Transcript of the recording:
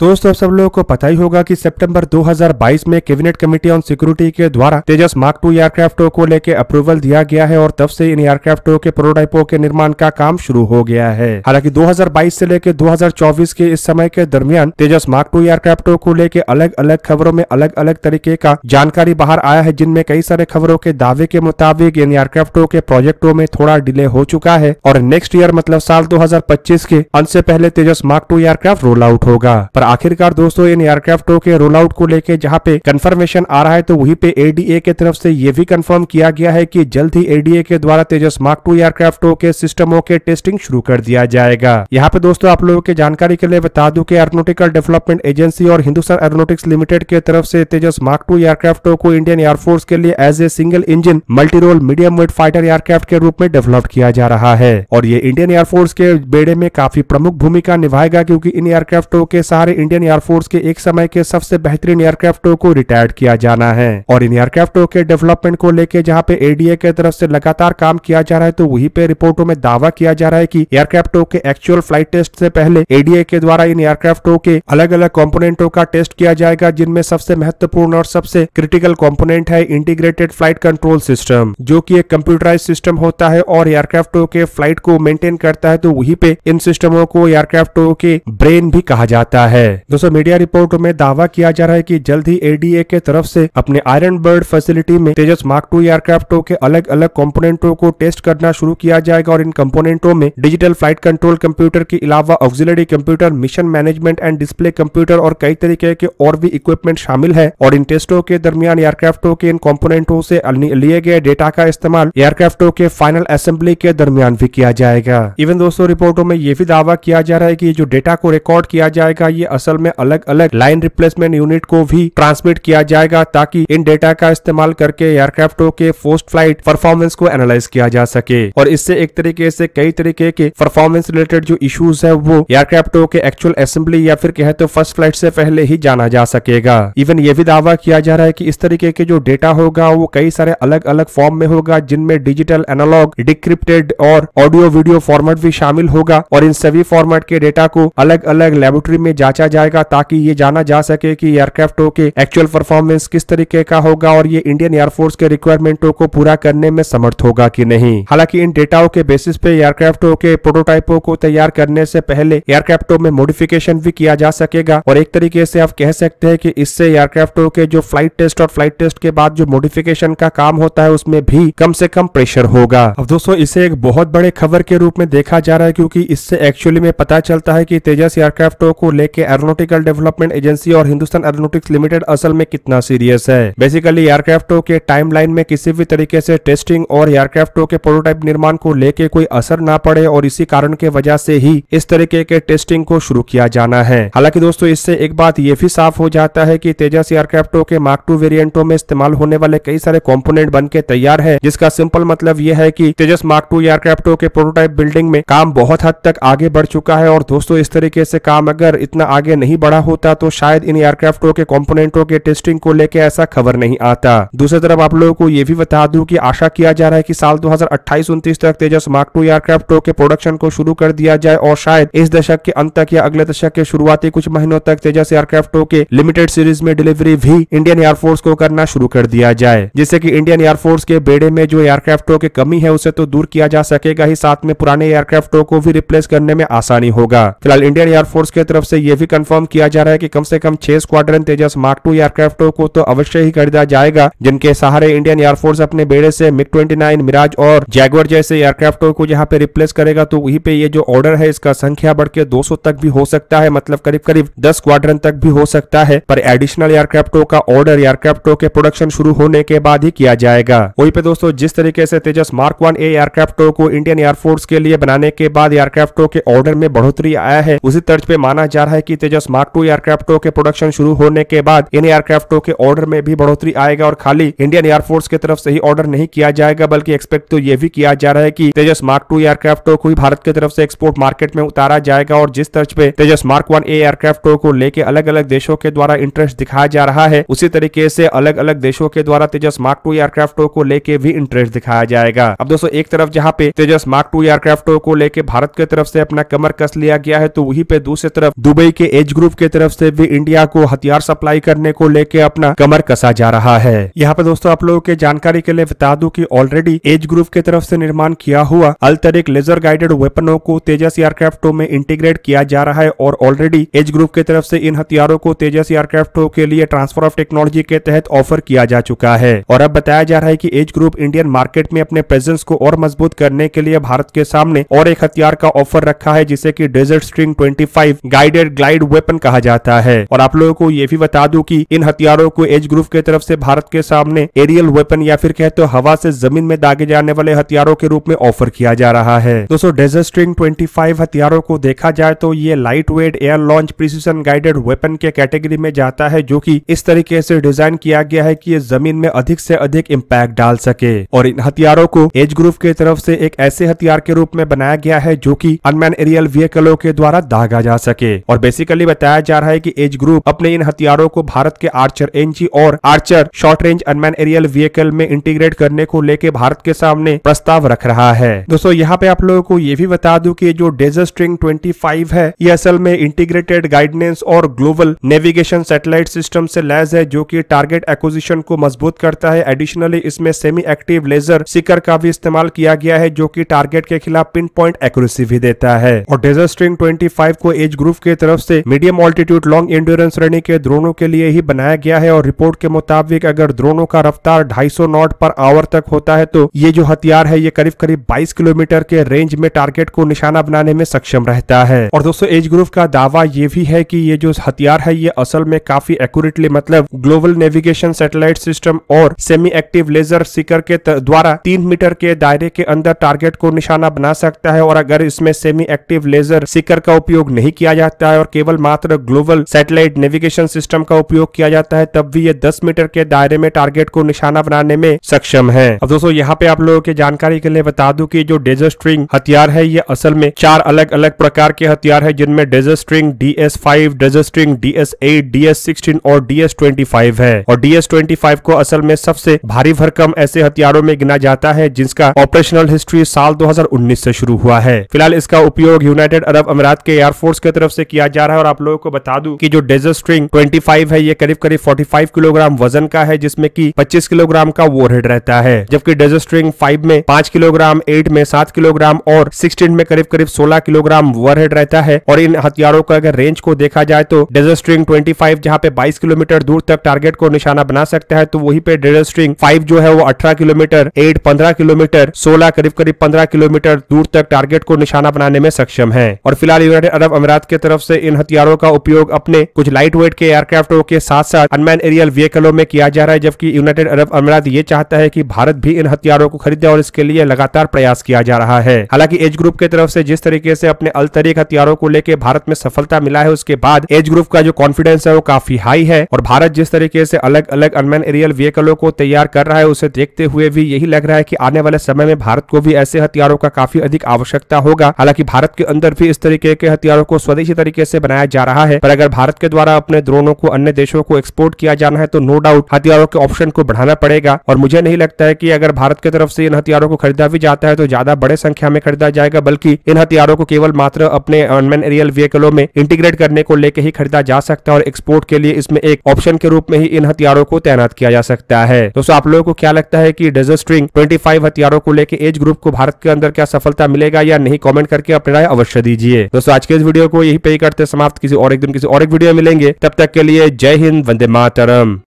दोस्तों सब लोगों को पता ही होगा कि सितंबर 2022 में कैबिनेट कमेटी ऑन सिक्योरिटी के द्वारा तेजस मार्क टू एयरक्राफ्टों को लेकर अप्रूवल दिया गया है और तब से इन एयरक्राफ्टों के प्रोटोटाइपों के निर्माण का काम शुरू हो गया है। हालाँकि 2022 से लेकर 2024 के इस समय के दरमियान तेजस मार्क टू एयरक्राफ्टों को लेकर अलग अलग खबरों में अलग अलग तरीके का जानकारी बाहर आया है, जिनमें कई सारे खबरों के दावे के मुताबिक इन एयरक्राफ्टों के प्रोजेक्टों में थोड़ा डिले हो चुका है और नेक्स्ट ईयर मतलब साल 2025 के, अंत से पहले Tejas mark two aircraft roll out होगा। आखिरकार दोस्तों, इन एयरक्राफ्टों के रोल आउट को लेकर जहाँ पे कंफर्मेशन आ रहा है तो वहीं पे एडीए के तरफ़ से ये भी कंफर्म किया गया है कि जल्द ही एडीए के द्वारा तेजस मार्क टू एयरक्राफ्टों के सिस्टमों के टेस्टिंग शुरू कर दिया जाएगा। यहाँ पे दोस्तों, आप लोगों के जानकारी के लिए बता दूँ कि एरोनोटिकल डेवलपमेंट एजेंसी और हिंदुस्तान एरोनोटिक्स लिमिटेड के तरफ़ से तेजस मार्क टू एयरक्राफ्टों को इंडियन एयरफोर्स के लिए as a single engine multi role medium weight fighter aircraft के रूप में डेवलप किया जा रहा है। और ये इंडियन एयरफोर्स के बेड़े में काफ़ी प्रमुख भूमिका निभाएगा, क्योंकि इन एयरक्राफ्टों के सहारे इंडियन एयरफोर्स के एक समय के सबसे बेहतरीन एयरक्राफ्टों को रिटायर्ड किया जाना है। और इन एयरक्राफ्टों के डेवलपमेंट को लेकर जहाँ पे एडीए के तरफ़ से लगातार काम किया जा रहा है तो वहीं पे रिपोर्टों में दावा किया जा रहा है की एयरक्राफ्टों के एक्चुअल फ़्लाइट टेस्ट से पहले एडीए के द्वारा इन एयरक्राफ्टों के अलग अलग कंपोनेंटों का टेस्ट किया जाएगा, जिनमें सबसे महत्वपूर्ण और सबसे क्रिटिकल कॉम्पोनेंट है इंटीग्रेटेड फ़्लाइट कंट्रोल सिस्टम जो की एक कंप्यूटराइज सिस्टम होता है और एयरक्राफ्टों के फ़्लाइट को मेंटेन करता है तो वही पे इन सिस्टमों को एयरक्राफ्टों के ब्रेन भी कहा जाता है। दोस्तों मीडिया रिपोर्ट में दावा किया जा रहा है कि जल्द ही एडीए के तरफ़ से अपने आयरन बर्ड फैसिलिटी में तेजस मार्क टू एयरक्राफ्टों के अलग अलग कंपोनेंटों को टेस्ट करना शुरू किया जाएगा और इन कंपोनेंटों में डिजिटल फ़्लाइट कंट्रोल कंप्यूटर के अलावा auxiliary computer mission management and display computer और कई तरीके के और भी इक्विपमेंट शामिल है और इन टेस्टों के दरमियान एयरक्राफ्टों के इन कंपोनेंटों से लिए गए डेटा का इस्तेमाल एयरक्राफ्टों के फाइनल असेंबली के दरमियान भी किया जाएगा। इवन दोस्तों रिपोर्टों में यह भी दावा किया जा रहा है कि जो डेटा को रिकॉर्ड किया जाएगा, ये असल में अलग अलग लाइन रिप्लेसमेंट यूनिट को भी ट्रांसमिट किया जाएगा ताकि इन डेटा का इस्तेमाल करके एयरक्राफ्टों के पोस्ट फ़्लाइट परफॉर्मेंस को एनालाइज किया जा सके। और इससे एक तरीके से कई तरीके के परफॉर्मेंस रिलेटेड जो इश्यूज़ है, वो एयरक्राफ्टों के एक्चुअल असेंबली या फिर कहे तो फ़र्स्ट फ़्लाइट से पहले ही जाना जा सकेगा। इवन ये भी दावा किया जा रहा है कि इस तरीके के जो डेटा होगा, वो कई सारे अलग अलग फॉर्म में होगा, जिनमें डिजिटल एनालॉग डिक्रिप्टेड और ऑडियो वीडियो फॉर्मेट भी शामिल होगा। और इन सभी फॉर्मेट के डेटा को अलग अलग लेबोरेटरी में जांचा जाएगा ताकि ये जाना जा सके कि एयरक्राफ्टों के एक्चुअल परफॉर्मेंस किस तरीके का होगा और ये इंडियन एयरफोर्स के रिक्वायरमेंटों को पूरा करने में समर्थ होगा कि नहीं। हालाँकि इन डेटाओं के बेसिस पे एयरक्राफ्टों के प्रोटोटाइपों को तैयार करने से पहले एयरक्राफ्टों में मॉडिफिकेशन भी किया जा सकेगा और एक तरीके से आप कह सकते हैं कि इससे एयरक्राफ्टों के जो फ़्लाइट टेस्ट और फ़्लाइट टेस्ट के बाद जो मॉडिफिकेशन का काम होता है उसमें भी कम से कम प्रेशर होगा। अब दोस्तों, इसे एक बहुत बड़े खबर के रूप में देखा जा रहा है क्योंकि इससे एक्चुअली में पता चलता है कि तेजस एयरक्राफ्टों को लेके एरोनोटिकल डेवलपमेंट एजेंसी और हिंदुस्तान एरोनोटिक्स लिमिटेड असल में कितना सीरियस है? बेसिकली एयरक्राफ्टों के टाइमलाइन में किसी भी तरीके से टेस्टिंग और एयरक्राफ्टों के प्रोटोटाइप निर्माण को लेके कोई असर ना पड़े और इसी कारण के वजह से ही इस तरीके के टेस्टिंग को शुरू किया जाना है। हालाँकि दोस्तों, इससे एक बात ये भी साफ़ हो जाता है कि तेजस एयरक्राफ्टों के मार्क टू वेरियंटों में इस्तेमाल होने वाले कई सारे कॉम्पोनेंट बन के तैयार है, जिसका सिंपल मतलब यह है कि तेजस मार्क टू एयरक्राफ्टों के प्रोटोटाइप बिल्डिंग में काम बहुत हद तक आगे बढ़ चुका है और दोस्तों, इस तरीके से काम अगर इतना आगे नहीं बढ़ा होता तो शायद इन एयरक्राफ्टों के कंपोनेंटों के टेस्टिंग को लेकर ऐसा खबर नहीं आता। दूसरी तरफ़ आप लोगों को यह भी बता दूँ कि आशा किया जा रहा है कि साल 2028-29 तक तेजस मार्क टू एयरक्राफ्टों के प्रोडक्शन को शुरू कर दिया जाए और शायद इस दशक के अंत तक या अगले दशक के शुरुआती कुछ महीनों तक तेजस एयरक्राफ्टों के लिमिटेड सीरीज़ में डिलीवरी भी इंडियन एयरफोर्स को करना शुरू कर दिया जाए। जिससे कि इंडियन एयरफोर्स के बेड़े में जो एयरक्राफ्टों की कमी है, उसे तो दूर किया जा सकेगा ही, साथ में पुराने एयरक्राफ्टों को भी रिप्लेस करने में आसानी होगा। फ़िलहाल इंडियन एयरफोर्स की तरफ़ से यह भी कंफर्म किया जा रहा है कि कम से कम छह स्क्वाड्रन तेजस मार्क टू एयरक्राफ्टों को तो अवश्य ही खरीदा जाएगा, जिनके सहारे इंडियन एयरफोर्स अपने बेड़े से मिग ट्वेंटी मिराज और जैगवर जैसे एयरक्राफ्टों को यहाँ पे रिप्लेस करेगा। तो वहीं पे ये जो ऑर्डर है, इसका संख्या बढ़ के 200 तक भी हो सकता है मतलब करीब करीब 10 स्क्वाड्रन तक भी हो सकता है। पर एडिशनल एयरक्राफ्टों का ऑर्डर एयरक्राफ्टों के प्रोडक्शन शुरू होने के बाद ही किया जाएगा। वहीं पे दोस्तों, जिस तरीके से तेजस मार्क वन ए एयरक्राफ्टों को इंडियन एयरफोर्स के लिए बनाने के बाद एयरक्राफ्टों के ऑर्डर में बढ़ोतरी आया है, उसी तर्ज पे माना जा रहा है कि तेजस मार्क टू एयरक्राफ्टों के प्रोडक्शन शुरू होने के बाद इन एयरक्राफ्टों के ऑर्डर में भी बढ़ोतरी आएगा और खाली इंडियन एयरफोर्स की तरफ़ से ही ऑर्डर नहीं किया जाएगा, बल्कि एक्सपेक्ट तो यह भी किया जा रहा है कि तेजस मार्क टू एयरक्राफ्टों को भारत की तरफ़ से एक्सपोर्ट मार्केट में उतारा जाएगा और जिस तर्ज पे तेजस मार्क वन एयरक्राफ्टों को लेकर अलग अलग देशों के द्वारा इंटरेस्ट दिखाया जा रहा है, उसी तरीके से अलग अलग देशों के द्वारा तेजस मार्क टू एयरक्राफ्टों को लेके भी इंटरेस्ट दिखाया जाएगा। अब दोस्तों, एक तरफ़ जहाँ पे तेजस मार्क टू एयरक्राफ्टों को लेके भारत की तरफ़ से अपना कमर कस लिया गया है तो वहीं पे दूसरी तरफ़ दुबई के एज ग्रुप के तरफ़ से भी इंडिया को हथियार सप्लाई करने को लेके अपना कमर कसा जा रहा है। यहाँ पे दोस्तों आप लोगों के जानकारी के लिए बता दूँ कि ऑलरेडी एज ग्रुप के तरफ़ से निर्माण किया हुआ अल्तरिक लेजर गाइडेड वेपनों को तेजस एयरक्राफ्टों में इंटीग्रेट किया जा रहा है और ऑलरेडी एज ग्रुप के तरफ़ से इन हथियारों को तेजस एयरक्राफ्टों के लिए ट्रांसफ़र ऑफ़ टेक्नोलॉजी के तहत ऑफ़र किया जा चुका है। और अब बताया जा रहा है की एज ग्रुप इंडियन मार्केट में अपने प्रेजेंस को और मज़बूत करने के लिए भारत के सामने और एक हथियार का ऑफ़र रखा है, जिसे की desert string twenty guided glide weapon कहा जाता है। और आप लोगों को ये भी बता दू की इन हथियारों को एज ग्रुप की तरफ़ से भारत के सामने एरियल वेपन या फिर कहते हो हवा से ज़मीन में दागे जाने वाले हथियारों के रूप में ऑफ़र किया जा रहा है। दोस्तों डेजर्ट स्ट्रिंग 25 हथियारों को देखा जाए तो ये light weight air launch precision guided weapon के कैटेगरी में जाता है, जो कि इस तरीके से डिज़ाइन किया गया है कि ये ज़मीन में अधिक से अधिक इम्पैक्ट डाल सके। और इन हथियारों को एज ग्रुप की तरफ़ से एक ऐसे हथियार के रूप में बनाया गया है, जो की अनमैन एरियल व्हीकलों के द्वारा दागा जा सके। और बेसिकली बताया जा रहा है कि एज ग्रुप अपने इन हथियारों को भारत के आर्चर एनजी और Archer short range unmanned aerial vehicle में इंटीग्रेट करने को लेकर भारत के सामने प्रस्ताव रख रहा है। दोस्तों, यहाँ पे आप लोगों को ये भी बता दूँ कि जो डेजर स्ट्रिंग 25 है, ये असल में इंटीग्रेटेड गाइडेंस और ग्लोबल नेविगेशन सैटेलाइट सिस्टम से लैस है, जो कि टारगेट एक्विजिशन को मज़बूत करता है। एडिशनली इसमें सेमी एक्टिव लेजर सिकर का भी इस्तेमाल किया गया है, जो कि टारगेट के खिलाफ पिन पॉइंट एक्यूरेसी भी देता है। और डेजर स्ट्रिंग 25 को एज ग्रुप की तरफ़ से मीडियम ऑल्टीट्यूड लॉन्ग एंड्योरेंस श्रेणी के ड्रोनों के लिए ही बनाया गया है और रिपोर्ट के मुताबिक अगर ड्रोनों का रफ्तार 250 नॉट पर आवर तक होता है तो ये जो हथियार है, ये करीब करीब 22 किलोमीटर के रेंज में टारगेट को निशाना बनाने में सक्षम रहता है। और दोस्तों एज ग्रुप का दावा ये भी है कि ये जो हथियार है, ये असल में काफ़ी एक्यूरेटली मतलब ग्लोबल नेविगेशन सैटेलाइट सिस्टम और सेमी एक्टिव लेजर सिकर के द्वारा तीन मीटर के दायरे के अंदर टारगेट को निशाना बना सकता है और अगर इसमें सेमी एक्टिव लेजर सिकर का उपयोग नहीं किया जाता है और केवल मात्र ग्लोबल सैटेलाइट नेविगेशन सिस्टम का उपयोग किया जाता है, तब भी ये दस मीटर के दायरे में टारगेट को निशाना बनाने में सक्षम है। अब दोस्तों, यहाँ पे आप लोगों के जानकारी के लिए बता दू की जो डेजर स्ट्रिंग हथियार है, ये असल में चार अलग अलग प्रकार के हथियार है, जिनमें desert string D S five, desert string D S eight D S sixteen और डी एस ट्वेंटी फाइव है। और डी एस ट्वेंटी फाइव को असल में सबसे भारी भरकम ऐसे हथियारों में गिना जाता है जिसका ऑपरेशनल हिस्ट्री साल 2019 से शुरू हुआ है। फ़िलहाल इसका उपयोग यूनाइटेड अरब अमीरात के एयरफोर्स की तरफ़ से किया जा रहा है और आप लोगों को बता दूँ कि जो डेजर स्ट्रिंग 25 है, ये करीब करीब 45 किलोग्राम वज़न का है, जिसमें की 25 किलोग्राम का वोरहेड रहता है। जबकि डेजर स्ट्रिंग फाइव में पाँच किलोग्राम, एट में सात किलोग्राम और सिक्सटीन में करीब करीब सोलह किलोग्राम वरहेड रहता है। और इन हथियारों का अगर रेंज को देखा जाए तो डेजर स्ट्रिंग ट्वेंटी फाइव, जहाँ पे बाईस किलोमीटर दूर तक टारगेट को निशाना बना सकता है तो वही पे डेजर स्ट्रिंग फाइव जो है वो अठारह किलोमीटर, एट पंद्रह किलोमीटर, सोलह करीब करीब पंद्रह किलोमीटर दूर तक टारगेट को निशाना बनाने में सक्षम है। और फ़िलहाल यूनाइटेड अरब अमीरात की तरफ़ से इन हथियारों का उपयोग अपने कुछ लाइट वेट के एयरक्राफ्टों के साथ साथ अनमैन एरियल व्हीकलों में किया जा रहा है, जबकि यूनाइटेड अरब अमीरात ये चाहता है की भारत भी इन हथियारों को खरीदे और इसके लिए लगातार प्रयास किया जा रहा है। हालाँकि एज ग्रुप की तरफ़ से जिस तरीके से अपने अल्तरिक हथियारों को लेकर भारत में सफलता मिला है, उसके बाद एज ग्रुप का जो कॉन्फिडेंस है वो काफ़ी हाई है और भारत जिस तरीके से अलग अलग अनमैन एरियल व्हीकलों को तैयार कर रहा है, उसे देखते हुए भी यही लग रहा है कि आने वाले समय में भारत को भी ऐसे हथियारों का काफ़ी अधिक आवश्यकता होगा। हालाँकि भारत के अंदर भी इस तरीके के हथियारों को स्वदेशी तरीके से बनाया जा रहा है। पर अगर भारत के द्वारा अपने ड्रोनों को, अन्य देशों को एक्सपोर्ट किया जाना है तो नो डाउट हथियारों के ऑप्शन को बढ़ाना पड़ेगा। और मुझे नहीं लगता है की अगर भारत की तरफ़ से इन हथियारों को खरीदा भी जाता है तो ज़्यादा बड़े संख्या में खरीदा जाएगा, बल्कि इन हथियारों को केवल मात्र अपने अनमैन एरियल व्हीकलों में इंटीग्रेट करने को लेकर ही खरीदा जा सकता है और एक्सपोर्ट के लिए इसमें एक ऑप्शन के रूप में ही इन हथियारों को तैनात किया जा सकता है। दोस्तों, आप लोगों को क्या लगता है कि डेजर स्ट्रिंग 25 हथियारों को लेकर एज ग्रुप को भारत के अंदर क्या सफलता मिलेगा या नहीं? कमेंट करके अपनी राय अवश्य दीजिए। दोस्तों, आज के इस वीडियो को यही पे करते समाप्त किसी और एक दिन किसी और एक वीडियो में मिलेंगे। तब तक के लिए जय हिंद, वंदे मातरम।